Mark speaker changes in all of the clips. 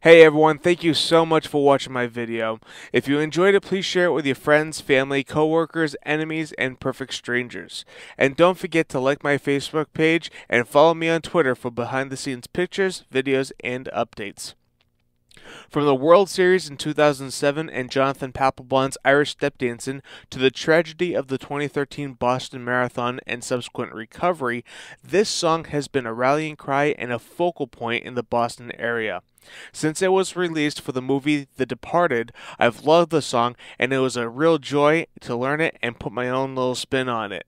Speaker 1: Hey everyone, thank you so much for watching my video. If you enjoyed it, please share it with your friends, family, coworkers, enemies, and perfect strangers. And don't forget to like my Facebook page and follow me on Twitter for behind the scenes pictures, videos, and updates. From the World Series in 2007 and Jonathan Papelbon's Irish Step Dancing to the tragedy of the 2013 Boston Marathon and subsequent recovery, this song has been a rallying cry and a focal point in the Boston area. Since it was released for the movie The Departed, I've loved the song and it was a real joy to learn it and put my own little spin on it.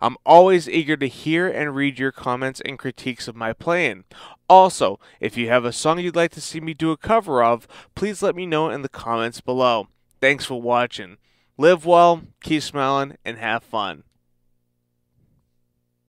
Speaker 1: I'm always eager to hear and read your comments and critiques of my playing. Also, if you have a song you'd like to see me do a cover of, please let me know in the comments below. Thanks for watching. Live well, keep smiling, and have fun.